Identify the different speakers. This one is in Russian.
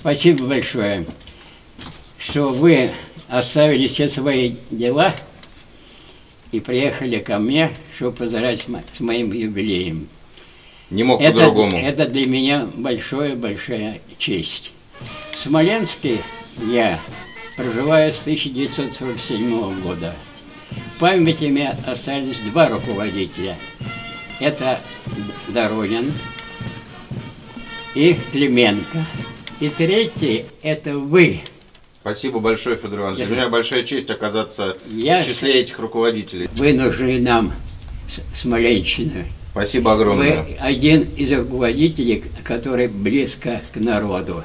Speaker 1: спасибо большое, что вы оставили все свои дела и приехали ко мне, чтобы поздравить с мо- с моим юбилеем.
Speaker 2: Не мог
Speaker 1: Это,
Speaker 2: по-другому.
Speaker 1: это для меня большая-большая честь. В Смоленске я проживаю с 1947 года. В памяти меня остались два руководителя. Это Доронин и Клименко. И третий – это вы.
Speaker 2: Спасибо большое, Федор Иванович. Для
Speaker 1: Я-
Speaker 2: меня большая честь оказаться
Speaker 1: Я-
Speaker 2: в числе этих руководителей.
Speaker 1: Вы нужны нам, Смоленщина.
Speaker 2: Спасибо огромное.
Speaker 1: Вы один из руководителей, который близко к народу.